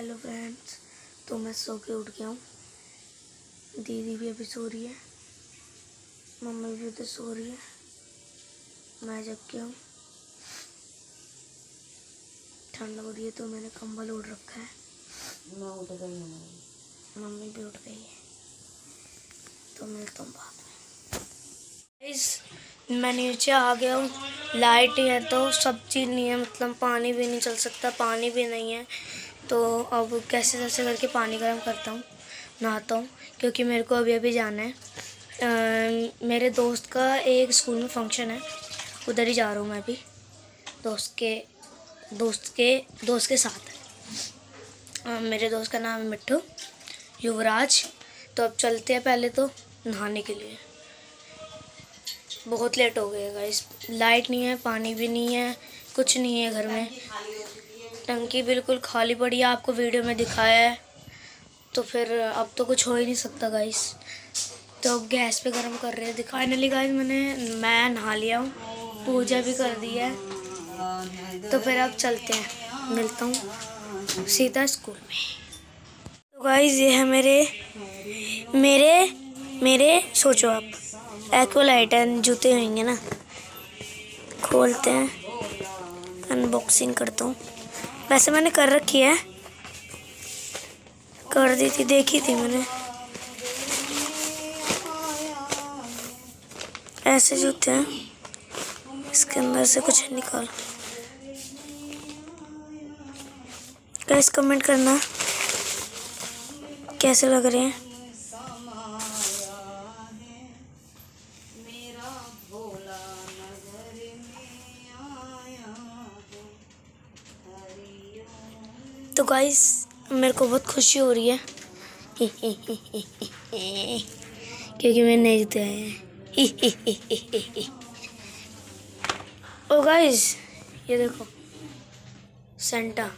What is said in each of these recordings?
Hello friends तो मैं सो के उठ गया हूँ। दीदी भी अभी सो रही है मम्मी भी उधर सो रही है। मैं जग गया हूँ। ठंड हो रही है तो मैंने कंबल ओढ़ रखा है। मैं उठ गई हूँ मम्मी भी उठ गई है। तो मिलता हूँ बाद में। Guys, मैं नीचे आ गया हूँ। लाइट ही है तो सब चीज़ नहीं है। मतलब पानी भी नहीं चल सकता पानी भी नहीं है। तो अब कैसे कैसे करके पानी गर्म करता हूँ नहाता हूँ क्योंकि मेरे को अभी अभी जाना है। अ, मेरे दोस्त का एक स्कूल में फ़ंक्शन है उधर ही जा रहा हूँ मैं अभी। दोस्त के दोस्त के दोस्त के साथ अ, मेरे दोस्त का नाम है मिट्टू युवराज। तो अब चलते हैं पहले तो नहाने के लिए। बहुत लेट हो गए गाइस लाइट नहीं है पानी भी नहीं है कुछ नहीं है घर में। टंकी बिल्कुल खाली पड़ी है, आपको वीडियो में दिखाया है। तो फिर, अब तो कुछ हो ही नहीं सकता गाइस तो अब गैस पे गर्म कर रहे हैं। फाइनली गाइस मैंने, मैं नहा लिया हूँ। पूजा भी कर दी है। तो फिर अब चलते हैं। मिलता हूँ सीधा स्कूल में। तो गाइस ये है मेरे मेरे मेरे, सोचो आप एक्वलाइट जूते होंगे ना। खोलते हैं। अनबॉक्सिंग करता हूँ। वैसे मैंने कर रखी है। कर दी थी, देखी थी मैंने। ऐसे जूते हैं। इसके अंदर से कुछ निकाल। कैसे कमेंट करना। कैसे लग रहे हैं? तो गाइस मेरे को बहुत खुशी हो रही है। क्योंकि मैं नए जूते आए हैं। ओ गाइस ये देखो सेंटा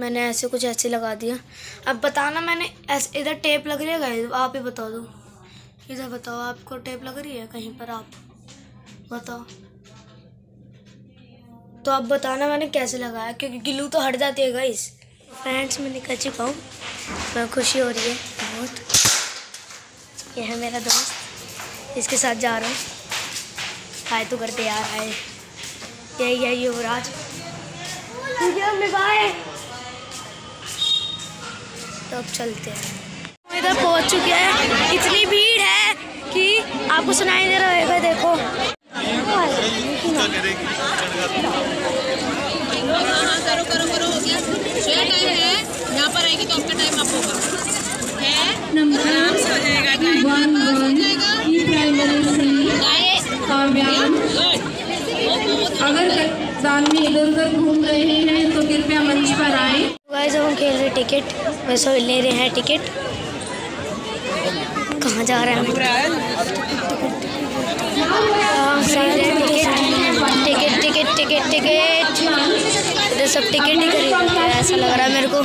मैंने ऐसे कुछ ऐसे लगा दिया। अब बताना मैंने ऐसे, इधर टेप लग रही है गाइस आप ही बता दो। इधर बताओ, आपको टेप लग रही है कहीं पर आप? बताओ। तो आप बताना मैंने कैसे लगाया, क्योंकि गिलू तो हट जाती है गाइस फ्रेंड्स मैं निकल चुका हूँ। मैं खुशी हो रही है, बहुत। ये है मेरा दोस्त। इसके साथ जा रहा हूँ। हाय तो करते यार, हाय। यही है युवराज। तो अब चलते हैं। इधर पहुँच चुके हैं। इतनी भीड़ है कि आपको सुनाई दे रहा होगा, देखो। करो करो करो हो गया टाइम है यहाँ पर आएगी तो आपका टाइम आप होगा अगर कप्तान में इधर उधर घूम रहे हैं तो कृपया मंच पर आए गाइस हम खेल रहे टिकट वैसे ले रहे हैं टिकट कहाँ जा रहे हैं हैं ticket ticket ticket ticket ticket. इधर सब टिकट ही खरीद ऐसा लग रहा है मेरे को।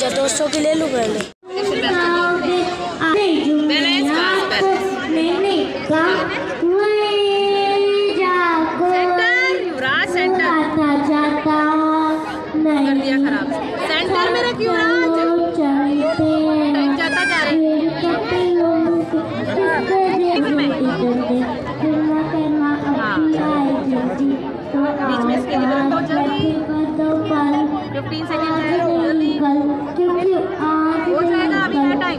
जब दोस्तों की ले लूँ पहले बैलेंस पास बस सेंटर युवराज सेंटर कर दिया खराब सेंटर में रख युवराज टाइम जाता जा रहा है बीच में इसके लिए रखो जल्दी फिफ्टीन सेकेंड है जल्दी हो जाएगा अभी है टाइम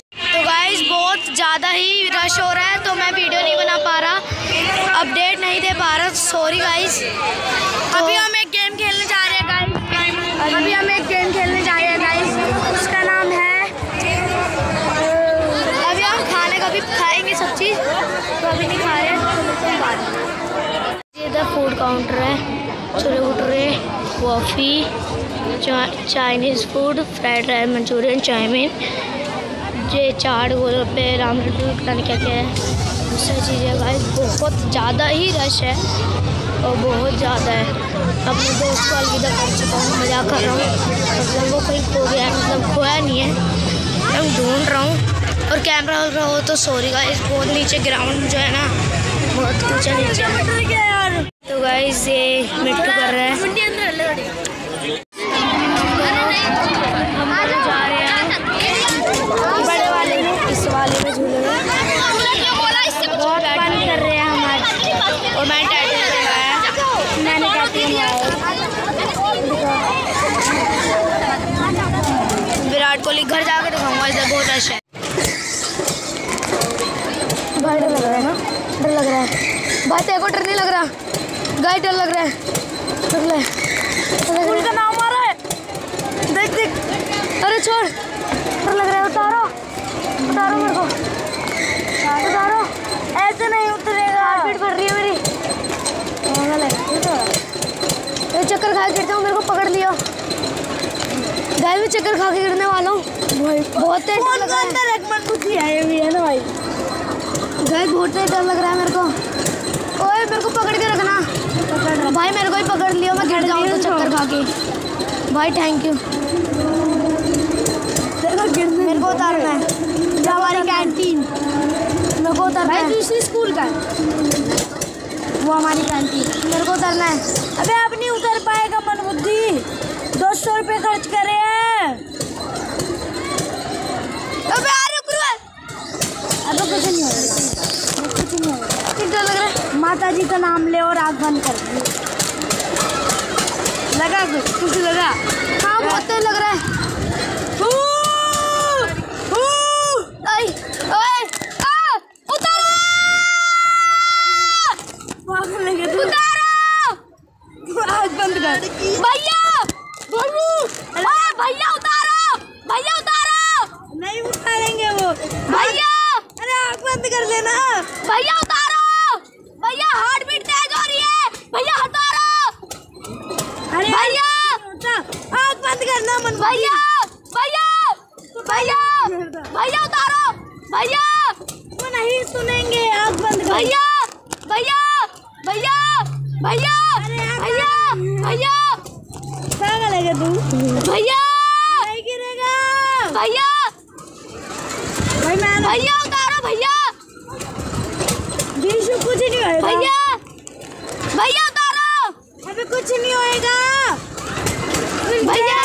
ज़्यादा ही रश हो रहा है तो मैं वीडियो नहीं बना पा रहा। अपडेट नहीं दे पा रहा सॉरी गाइस तो अभी हम एक गेम खेलने जा रहे हैं गाइस अभी हम एक गेम खेलने जा रहे हैं गाइस उसका नाम है अभी हम खाने का भी खाएँगे सब चीज़। तो अभी नहीं खा रहे हैं तो मिलते बाद ये इधर फ़ूड काउंटर है chole bhature coffee Chinese food fried rice Manchurian chow mein ये चाट गोलगप्पे राम लड्डू पता नहीं क्या क्या है। बहुत सारी चीज़ें गाइस बहुत ज़्यादा ही रश है और बहुत ज़्यादा है। अपने दोस्त को अलविदा कर चुका हूँ, मज़ाक कर रहा हूँ। मतलब वो कहीं खो गया है मतलब खोया नहीं है। मैं ढूंढ रहा हूँ और कैमरा हल रहा हो तो सॉरी गाइस बहुत नीचे ग्राउंड जो है ना, बहुत ऊँचा नीचे। तो गाइस ये मिट्टू कर रहा है हम दोनों जा रहे हैं बड़े वाले में इस वाले में झूले में बहुत फन कर रहे हैं हम आज और मैंने टैटू लगाया मैंने टैटू लगाया विराट कोहली घर जाकर दिखाऊँगा इधर बहुत रश है भाई डर लग रहा है ना डर लग रहा है भाई तेरे को डर नहीं लग रहा? गाय डर लग रहा है। लग रहा है उनका नाम आ रहा है। देख देख। अरे छोड़। डर लग रहा है उतारो। उतारो मेरे को। उतारो। ऐसे नहीं उतरेगा। हार्ट भर रही है मेरी। ये चक्कर खा के गिरता हूँ मेरे को पकड़ लियो। गाय में चक्कर खा के गिरने वाला हूँ। बहुत तेज लग रहा है। एक मिनट कुछ आए हुई है ना भाई। गाय बहुत तेज डर लग रहा है मेरे को। ओए मेरे को पकड़ के रखना। भाई मेरे को ही पकड़ लियो मैं गिर जाऊँ तो चक्कर खा के। भाई थैंक यू मेरे को उतारना है। जो हमारी कैंटीन मेरे को उतारना है। दूसरी स्कूल का वो हमारी कैंटीन मेरे को उतरना है। अबे आप नहीं उतर पाएगा मन बुद्धि दो सौ रुपये खर्च करे हैं अबे आ रुक रुक अबे कुछ नहीं होगा कुछ नहीं होगा कितना डर लग रहा जी का नाम ले और आग बंद कर दे। लगा कुछ? कुछ लगा? हाँ बहुत तेज लग रहा है। तू उतारो! आग बंद कर। भैया भैया उतारो। भैया उतारो। नहीं वो। भैया! अरे आग बंद कर लेना। भैया उतारो। हार्ट बीट तेज हो रही है। भैया उतारो अरे भैया। आग बंद करना मन भैया भैया भैया भैया उतारो। भैया। वो नहीं सुनेंगे आग बंद भैया भैया भैया भैया भैया भैया। पागल है तू? भैया। भैया भाई मैं भैया उतारो भैया बीशु कुछ नहीं होएगा भैया भैया उतारो अबे कुछ नहीं होएगा भैया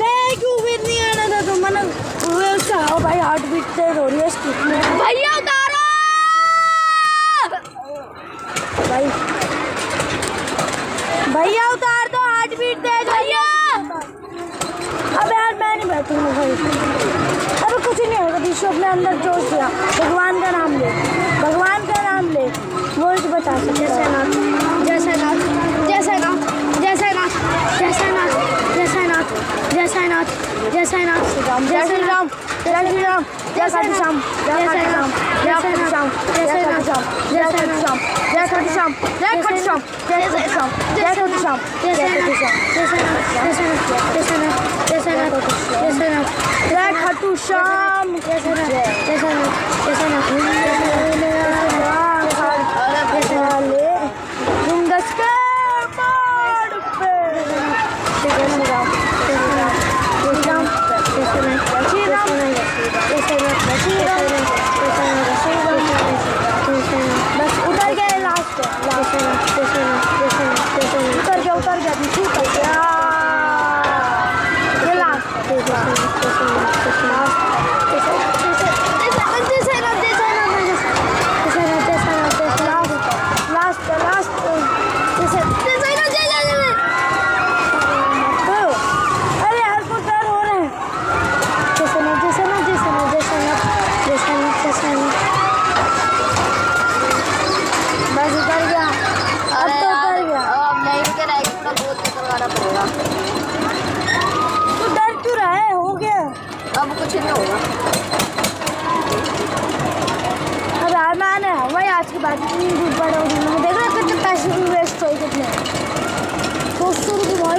गए क्यों फिर नहीं आना था तुम मना वो उसका ओ भाई हार्ट बीट तेज हो रही है इसकी भैया उतारो भाई भैया उतार दो हार्ट बीट तेज भैया अब यार मैं नहीं बैठूँगा भाई अबे कुछ नहीं होगा बीशु अपने अंदर जोश दिया भगवान का नाम ले भगवान का नाम ले वो ही बता सकते जैसे नाथ जैसे नाथ जैसे नाथ जैसे नाथ जैसे नाथ जैसे नाथ जैसे नाथ जैसे नाथ जय श्री राम जय श्री राम जय खाटू श्याम जय खाटू श्याम जय श्याम जय खाटू श्याम जय Khatu Shyam Hocam. Gel kaçacağım. Gel kaçacağım. Gel kaçacağım. Gel kaçacağım. Gel kaçacağım. Gel kaçacağım.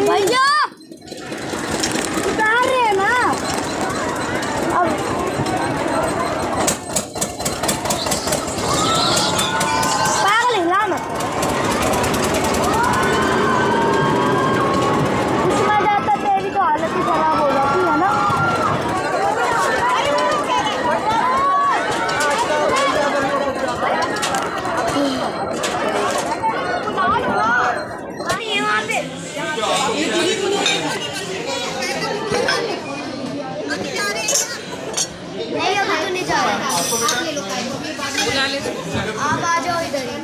रुपये भाई भैया उतार रहे हैं ना अब पागल हिला मत उसमें जाता तेरी तो हालत ही खराब हो जाती है ना नहीं अभी तो नहीं जा रहा बुला ले आप आ जाओ इधर ही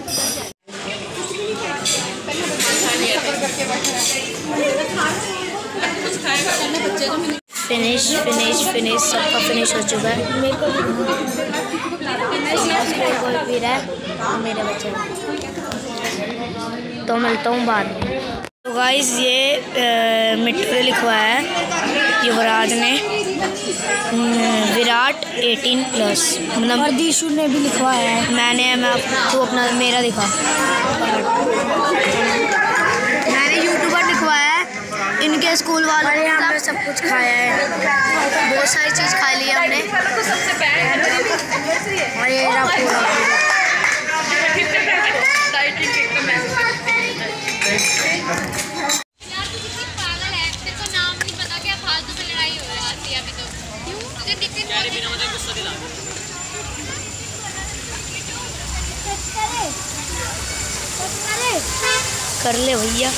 कुछ खाएगा पहले बच्चे को मिले फिनिश फिनिश फिनिश सबका फिनिश हो चुका है मेरे को कोई पी रहा है और मेरे बच्चे तो मिलता हूँ बाद में। तो गाइस ये मिट्टू ने लिखवाया है युवराज ने। विराट 18 प्लस। मतलब हरदीशु ने भी लिखवाया है। मैंने मैं आपको अपना मेरा दिखा। मैंने यूट्यूबर लिखवाया है इनके स्कूल वालों ने हमने सब कुछ खाया है। बहुत सारी चीज़ खा ली है हमने। और ये रहा पूरा यार तू कितनी पागल है तेरे को नाम नहीं पता क्या फालतू में लड़ाई हो रही है अभी तो क्यों तुझे नितिन कर ले भैया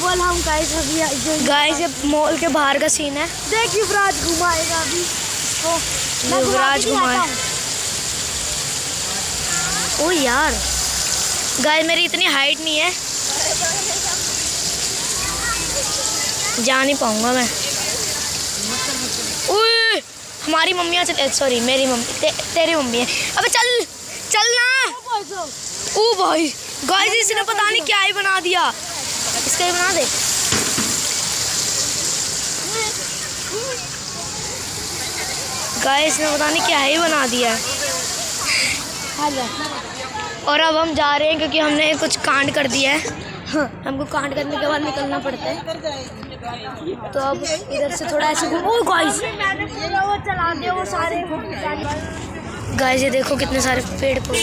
बोल हम गाइस अभी गाइस ये मॉल के बाहर का सीन है। देख युवराज घुमाएगा अभी। इसको युवराज घुमाए। ओ यार। गाइस मेरी इतनी हाइट नहीं है। जा नहीं पाऊँगा मैं। ओए हमारी मम्मियाँ चल सॉरी मेरी मम्मी ते, तेरी मम्मी है। अबे चल चल ना। ओ भाई गाइस इसने पता नहीं क्या ही बना दिया। इसका ही बना दे। गाइस ने पता नहीं क्या ही बना दिया। और अब हम जा रहे हैं क्योंकि हमने कुछ कांड कर दिया है। हाँ, हमको कांड करने के बाद निकलना पड़ता है। तो अब इधर से थोड़ा ऐसे घूम- ओ गाइस ये देखो कितने सारे पेड़ वो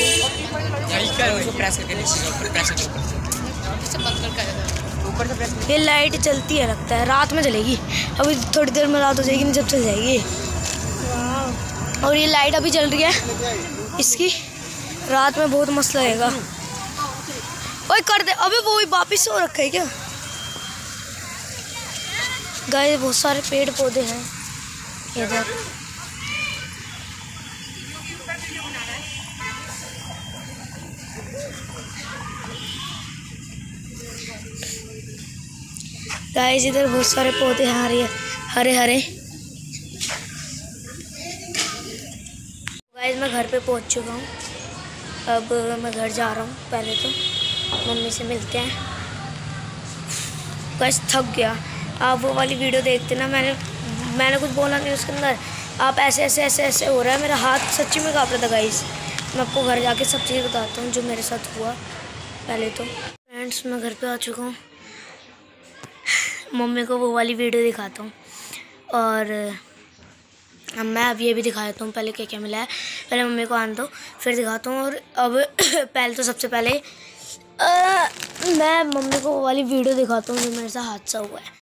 गाइस ये लाइट चलती है लगता है। रात में चलेगी अभी थोड़ी देर में रात हो जाएगी नहीं जब चल जाएगी। और ये लाइट अभी चल रही है। इसकी रात में बहुत मस्त लगेगा। ओए कर दे। अबे वो ही वापिस हो रखा है क्या? गाय बहुत सारे पेड़ पौधे हैं इधर गाइस इधर बहुत सारे पौधे हरे हरे हरे। गाइस मैं घर पे पहुँच चुका हूँ। अब मैं घर जा रहा हूँ, पहले तो। मम्मी से मिलते हैं। गाइस थक गया। आप वो वाली वीडियो देखते ना, मैंने मैंने कुछ बोला नहीं उसके अंदर। आप ऐसे ऐसे ऐसे ऐसे हो रहा है, मेरा हाथ सच्ची में काँप रहा था गाइस मैं आपको घर जाके सब चीज़ बताता हूँ जो मेरे साथ हुआ पहले तो। फ्रेंड्स मैं घर पे आ चुका हूँ। मम्मी को वो वाली वीडियो दिखाता हूँ। और अब मैं अब ये भी दिखा देता हूँ पहले क्या क्या मिला है। पहले मम्मी को आन दो फिर दिखाता हूँ। और अब पहले तो सबसे पहले अ, मैं मम्मी को वो वाली वीडियो दिखाता हूँ जो मेरे साथ हादसा हुआ है।